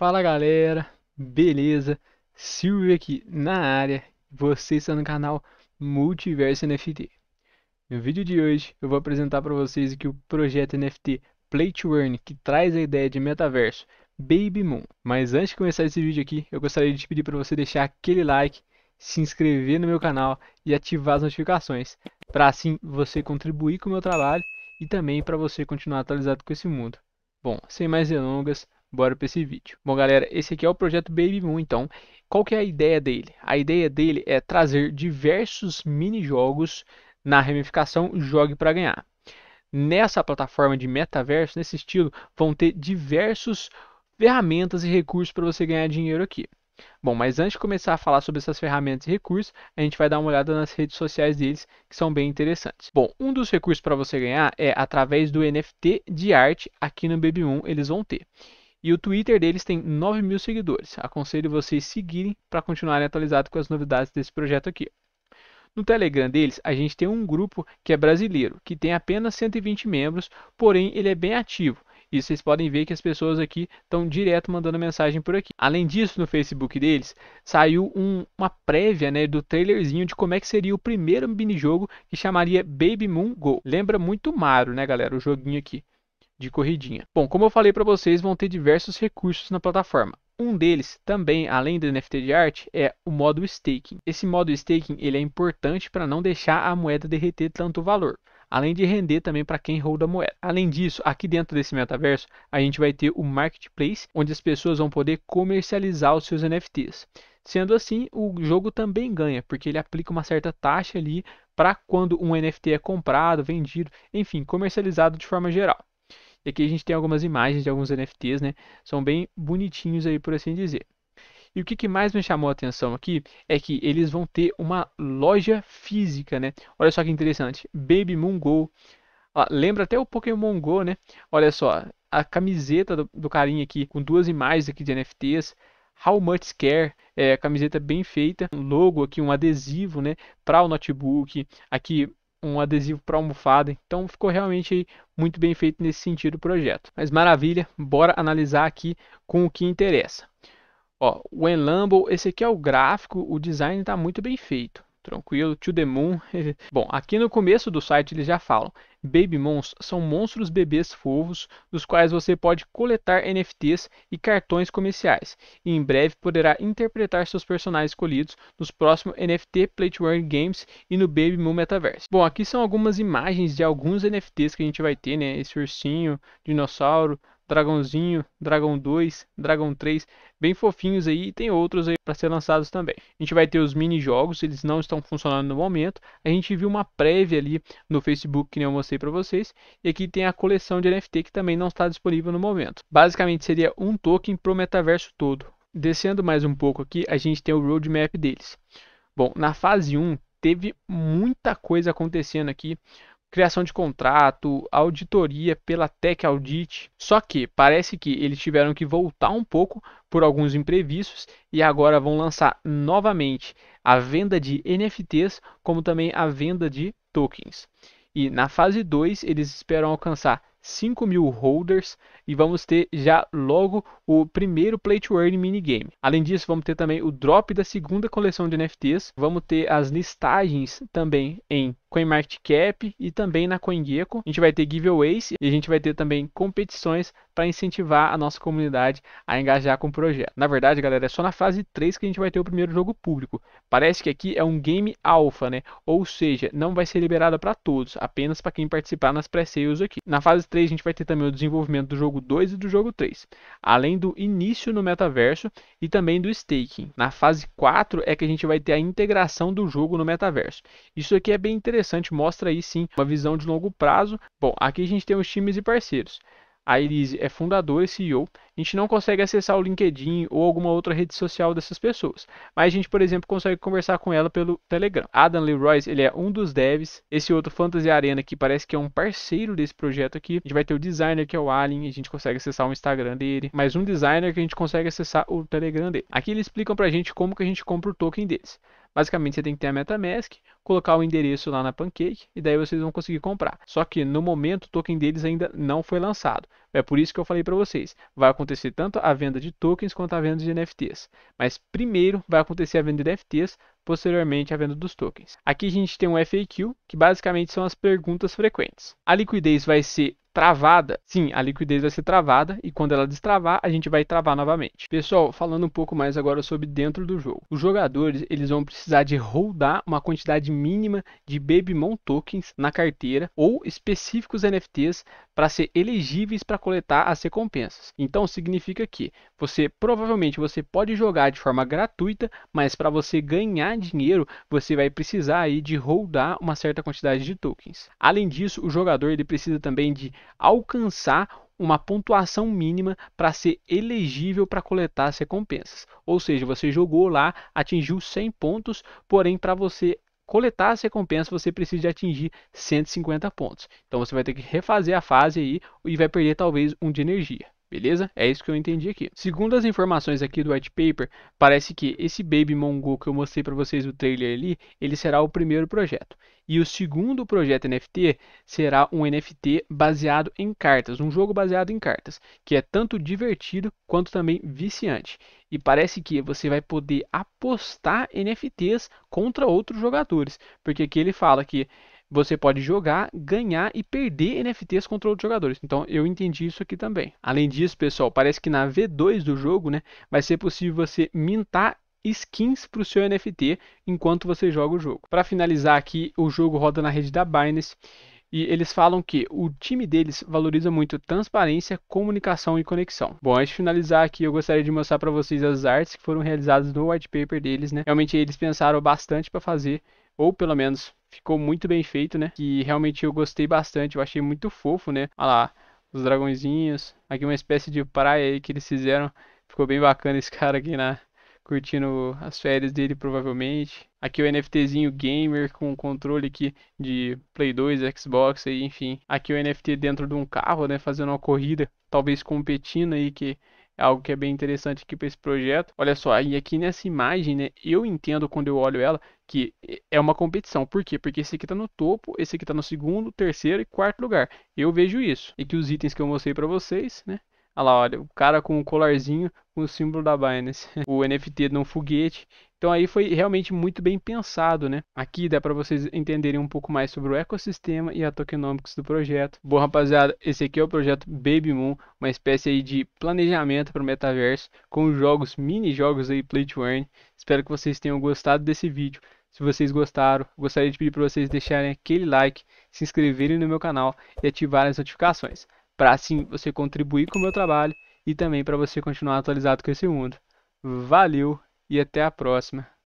Fala galera, beleza? Silvio aqui na área, você está no canal Multiverso NFT. No vídeo de hoje eu vou apresentar para vocês aqui o projeto NFT Play to Earn que traz a ideia de metaverso Baby Moon. Mas antes de começar esse vídeo aqui, eu gostaria de pedir para você deixar aquele like, se inscrever no meu canal e ativar as notificações, para assim você contribuir com o meu trabalho e também para você continuar atualizado com esse mundo. Bom, sem mais delongas, bora para esse vídeo. Bom, galera, esse aqui é o projeto Baby Moon, então. Qual que é a ideia dele? A ideia dele é trazer diversos mini-jogos na ramificação Jogue para Ganhar. Nessa plataforma de metaverso, nesse estilo, vão ter diversos ferramentas e recursos para você ganhar dinheiro aqui. Bom, mas antes de começar a falar sobre essas ferramentas e recursos, a gente vai dar uma olhada nas redes sociais deles, que são bem interessantes. Bom, um dos recursos para você ganhar é através do NFT de arte aqui no Baby Moon, eles vão ter. E o Twitter deles tem 9 mil seguidores. Aconselho vocês seguirem para continuarem atualizados com as novidades desse projeto aqui. No Telegram deles, a gente tem um grupo que é brasileiro, que tem apenas 120 membros, porém ele é bem ativo. E vocês podem ver que as pessoas aqui estão direto mandando mensagem por aqui. Além disso, no Facebook deles, saiu um, uma prévia né, do trailerzinho de como é que seria o primeiro minijogo que chamaria Baby Moon Go. Lembra muito Mario, né, galera? O joguinho aqui de corridinha. Bom, como eu falei para vocês, vão ter diversos recursos na plataforma. Um deles, também além do NFT de arte, é o modo staking. Esse modo staking ele é importante para não deixar a moeda derreter tanto valor, além de render também para quem holda a moeda. Além disso, aqui dentro desse metaverso, a gente vai ter o marketplace, onde as pessoas vão poder comercializar os seus NFTs. Sendo assim, o jogo também ganha, porque ele aplica uma certa taxa ali para quando um NFT é comprado, vendido, enfim, comercializado de forma geral. E aqui a gente tem algumas imagens de alguns NFTs, né? São bem bonitinhos aí, por assim dizer. E o que, que, mais me chamou a atenção aqui é que eles vão ter uma loja física, né? Olha só que interessante. Baby Moon Go. Ó, lembra até o Pokémon Go, né? Olha só, a camiseta do, do carinha aqui com duas imagens aqui de NFTs. How Much Care, é, camiseta bem feita, um logo aqui, um adesivo, né, para o notebook. Aqui um adesivo para almofada. Então ficou realmente muito bem feito nesse sentido o projeto. Mas maravilha, bora analisar aqui com o que interessa. Ó, o Enlamble, esse aqui é o gráfico, o design está muito bem feito tranquilo, to the moon. Bom, aqui no começo do site eles já falam: Baby Mons são monstros bebês fofos, dos quais você pode coletar NFTs e cartões comerciais, e em breve poderá interpretar seus personagens escolhidos nos próximos NFT Play to Earn Games e no Baby Moon Metaverse. Bom, aqui são algumas imagens de alguns NFTs que a gente vai ter, né? Esse ursinho, dinossauro, Dragãozinho, Dragão 2, Dragão 3, bem fofinhos aí, e tem outros aí para ser lançados também. A gente vai ter os mini jogos, eles não estão funcionando no momento. A gente viu uma prévia ali no Facebook que eu mostrei para vocês, e aqui tem a coleção de NFT que também não está disponível no momento. Basicamente seria um token pro metaverso todo. Descendo mais um pouco aqui, a gente tem o roadmap deles. Bom, na fase 1 teve muita coisa acontecendo aqui criação de contrato, auditoria pela Tech Audit. Só que parece que eles tiveram que voltar um pouco por alguns imprevistos e agora vão lançar novamente a venda de NFTs, como também a venda de tokens. E na fase 2 eles esperam alcançar 5 mil holders e vamos ter já logo o primeiro Play to Earn minigame. Além disso, vamos ter também o drop da segunda coleção de NFTs, vamos ter as listagens também em CoinMarketCap e também na CoinGecko. A gente vai ter giveaways e a gente vai ter também competições para incentivar a nossa comunidade a engajar com o projeto. Na verdade, galera, é só na fase 3 que a gente vai ter o primeiro jogo público. Parece que aqui é um game alpha, né? Ou seja, não vai ser liberado para todos, apenas para quem participar nas pré-sales aqui. Na fase 3 a gente vai ter também o desenvolvimento do jogo 2 e do jogo 3, além do início no metaverso e também do staking. Na fase 4 é que a gente vai ter a integração do jogo no metaverso. Isso aqui é bem interessante interessante, mostra aí sim uma visão de longo prazo. Bom, aqui a gente tem os times e parceiros. A Elise é fundadora e CEO. A gente não consegue acessar o LinkedIn ou alguma outra rede social dessas pessoas. Mas a gente, por exemplo, consegue conversar com ela pelo Telegram. Adam Leroy, ele é um dos devs. Esse outro Fantasy Arena que parece que é um parceiro desse projeto aqui. A gente vai ter o designer que é o Alien, a gente consegue acessar o Instagram dele. Mais um designer que a gente consegue acessar o Telegram dele. Aqui eles explicam pra gente como que a gente compra o token deles. Basicamente, você tem que ter a MetaMask, colocar o endereço lá na Pancake e daí vocês vão conseguir comprar. Só que no momento o token deles ainda não foi lançado. É por isso que eu falei para vocês, vai acontecer tanto a venda de tokens quanto a venda de NFTs. Mas primeiro vai acontecer a venda de NFTs, posteriormente a venda dos tokens. Aqui a gente tem um FAQ, que basicamente são as perguntas frequentes. A liquidez vai ser travada, sim, a liquidez vai ser travada e quando ela destravar, a gente vai travar novamente. Pessoal, falando um pouco mais agora sobre dentro do jogo. Os jogadores, eles vão precisar de holdar uma quantidade mínima de Babymon tokens na carteira ou específicos NFTs para ser elegíveis para coletar as recompensas. Então significa que você provavelmente você pode jogar de forma gratuita, mas para você ganhar dinheiro, você vai precisar aí de holdar uma certa quantidade de tokens. Além disso, o jogador ele precisa também de alcançar uma pontuação mínima para ser elegível para coletar as recompensas. Ou seja, você jogou lá, atingiu 100 pontos, porém para você coletar as recompensas você precisa de atingir 150 pontos. Então você vai ter que refazer a fase aí e vai perder talvez um de energia. Beleza? É isso que eu entendi aqui. Segundo as informações aqui do white paper, parece que esse Baby Mongo que eu mostrei para vocês no trailer ali, ele será o primeiro projeto. E o segundo projeto NFT será um NFT baseado em cartas, um jogo baseado em cartas, que é tanto divertido quanto também viciante. E parece que você vai poder apostar NFTs contra outros jogadores, porque aqui ele fala que você pode jogar, ganhar e perder NFTs contra outros jogadores. Então eu entendi isso aqui também. Além disso, pessoal, parece que na V2 do jogo, né, vai ser possível você mintar skins para o seu NFT enquanto você joga o jogo. Para finalizar aqui, o jogo roda na rede da Binance e eles falam que o time deles valoriza muito transparência, comunicação e conexão. Bom, antes de finalizar aqui, eu gostaria de mostrar para vocês as artes que foram realizadas no white paper deles, né? Realmente eles pensaram bastante para fazer, ou pelo menos ficou muito bem feito, né? Que realmente eu gostei bastante, eu achei muito fofo, né? Olha lá, os dragõezinhos. Aqui uma espécie de praia aí que eles fizeram. Ficou bem bacana esse cara aqui na curtindo as férias dele provavelmente. Aqui o NFTzinho gamer com controle aqui de Play 2, Xbox aí, enfim. Aqui o NFT dentro de um carro, né, fazendo uma corrida, talvez competindo aí que é algo que é bem interessante aqui para esse projeto. Olha só, e aqui nessa imagem, né, eu entendo quando eu olho ela que é uma competição. Por quê? Porque esse aqui está no topo, esse aqui está no segundo, terceiro e quarto lugar. Eu vejo isso. E que os itens que eu mostrei para vocês, né, Olha lá, olha, o cara com o colarzinho com o símbolo da Binance, o NFT num foguete. Então aí foi realmente muito bem pensado, né? Aqui dá para vocês entenderem um pouco mais sobre o ecossistema e a tokenomics do projeto. Bom, rapaziada, esse aqui é o projeto Baby Moon, uma espécie aí de planejamento para o metaverso com jogos, mini jogos aí play to earn. Espero que vocês tenham gostado desse vídeo. Se vocês gostaram, gostaria de pedir para vocês deixarem aquele like, se inscreverem no meu canal e ativarem as notificações para assim você contribuir com o meu trabalho e também para você continuar atualizado com esse mundo. Valeu e até a próxima.